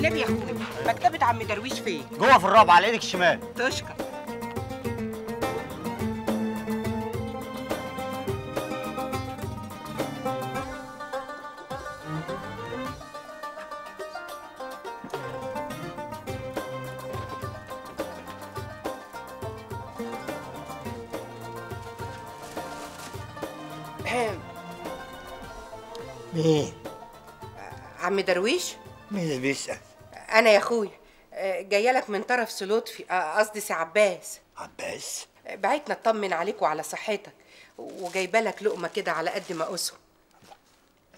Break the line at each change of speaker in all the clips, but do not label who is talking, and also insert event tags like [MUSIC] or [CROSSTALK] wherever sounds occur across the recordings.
والنبي يا اخويا مكتبة عم درويش فين؟
جوه في الرابعة على إيدك الشمال.
تشكر.
مين؟
عم درويش؟
مين اللي بيسأل؟
أنا يا اخويا آه، جاية لك من طرف سي لطفي آه، قصدي سي عباس.
عباس؟
آه، بعتنا اطمن عليك وعلى صحتك وجايبة لك لقمة كده على قد ما قسم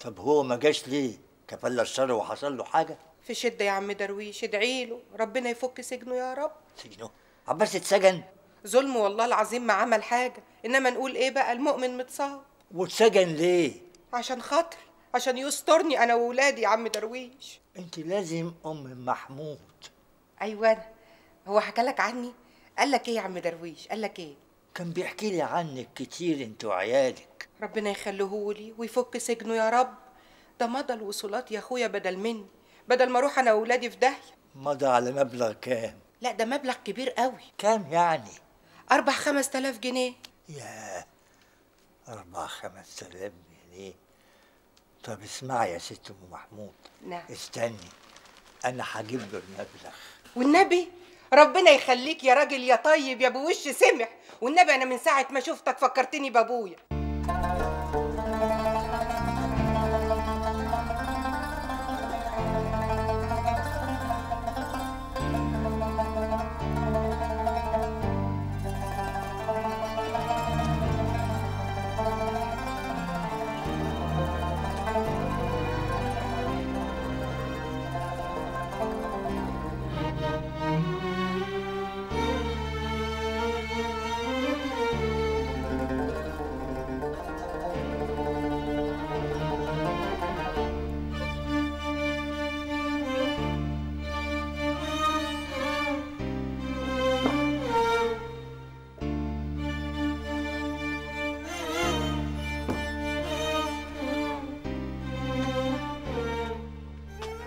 طب هو ما جاش ليه؟ كفل الشر وحصل له حاجة؟
في شدة يا عم درويش ادعي له ربنا يفك سجنه يا رب.
سجنه؟ عباس اتسجن؟
ظلم والله العظيم ما عمل حاجة إنما نقول إيه بقى المؤمن متصاب.
واتسجن ليه؟
عشان خاطر. عشان يسترني أنا وولادي يا عم درويش.
أنت لازم أم محمود.
أيوه أنا هو حكى لك عني؟ قال لك إيه يا عم درويش؟ قال لك إيه؟
كان بيحكي لي عنك كتير انت وعيالك
ربنا يخليهولي ويفك سجنه يا رب. ده مضى الوصولات يا أخويا بدل مني بدل ما أروح أنا واولادي في داهية.
مضى على مبلغ كام؟
لا ده مبلغ كبير قوي.
كام يعني؟
أربع خمس تلاف جنيه.
يا أربع خمس تلاف جنيه. طب اسمعي يا ست أم محمود.
نعم.
استني أنا هجيب له المبلغ.
والنبي؟ ربنا يخليك يا راجل يا طيب يا ابو وش سمح والنبي أنا من ساعة ما شفتك فكرتني بأبويا.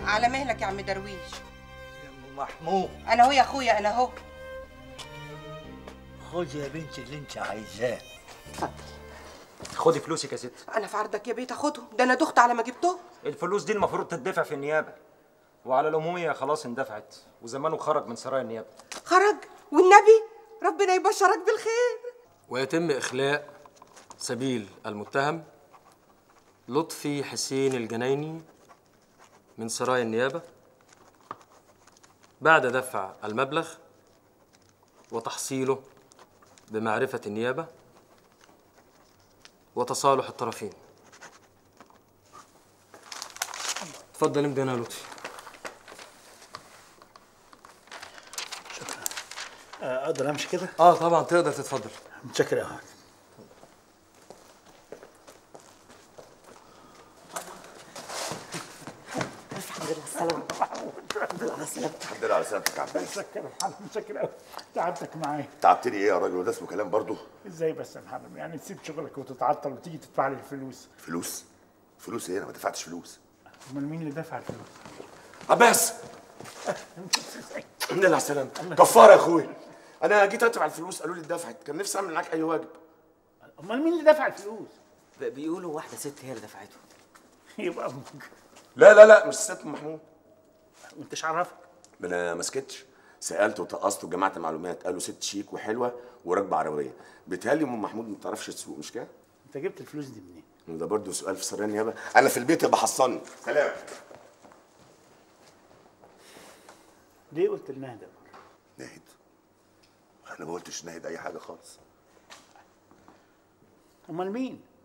على مهلك يا عم درويش.
يا أم محمود.
أنا هو يا أخويا أنا اهو
خدي يا بنتي اللي أنت عايزاه.
خدي فلوسك يا ست.
أنا في عرضك يا بيت اخدهم ده أنا دخت على ما جبتهم
الفلوس دي المفروض تدفع في النيابة. وعلى العموميه خلاص اندفعت. وزمانه خرج من سرايا النيابة.
خرج؟ والنبي؟ ربنا يبشرك بالخير.
ويتم إخلاء سبيل المتهم لطفي حسين الجنايني من سرايا النيابة. بعد دفع المبلغ وتحصيله بمعرفة النيابة وتصالح الطرفين. اتفضل امضي هنا يا لطفي.
أقدر أمشي كده؟
آه طبعا تقدر تتفضل.
متشكر قوي
الحمد لله على سلامتك يا عباس
متشكر يا محمد متشكر قوي تعبتك معايا
تعبتني إيه يا راجل وده اسمه كلام برضه.
إزاي بس يا محمد؟ يعني تسيب شغلك وتتعطل وتيجي تدفع لي الفلوس.
فلوس؟ فلوس إيه؟ أنا ما دفعتش فلوس.
أمال مين اللي دفع الفلوس؟
عباس! الحمد لله على السلامة. كفارة يا اخويا أنا جيت أدفع الفلوس قالوا لي اتدفعت. كان نفسي أعمل معاك أي واجب.
أمال مين اللي دفع الفلوس؟
بيقولوا واحدة ست هي اللي دفعته. [LAUGHS]
يبقى أمك
لا لا لا مش ست محمود.
وانت عرفك
ما أنا ما سكتش. سألت وتقصت وجمعت معلومات. قالوا ست شيك وحلوة وراكبة عربية. بيتهيألي أم محمود ما بتعرفش تسوق مش كده؟
انت جبت الفلوس دي منين؟
ده برضه سؤال في سرايا النيابه أنا في البيت يبقى حصلني سلام.
ليه قلت لنهدى
ناهد. أنا ما قلتش ناهد أي حاجة خالص.
أمال مين؟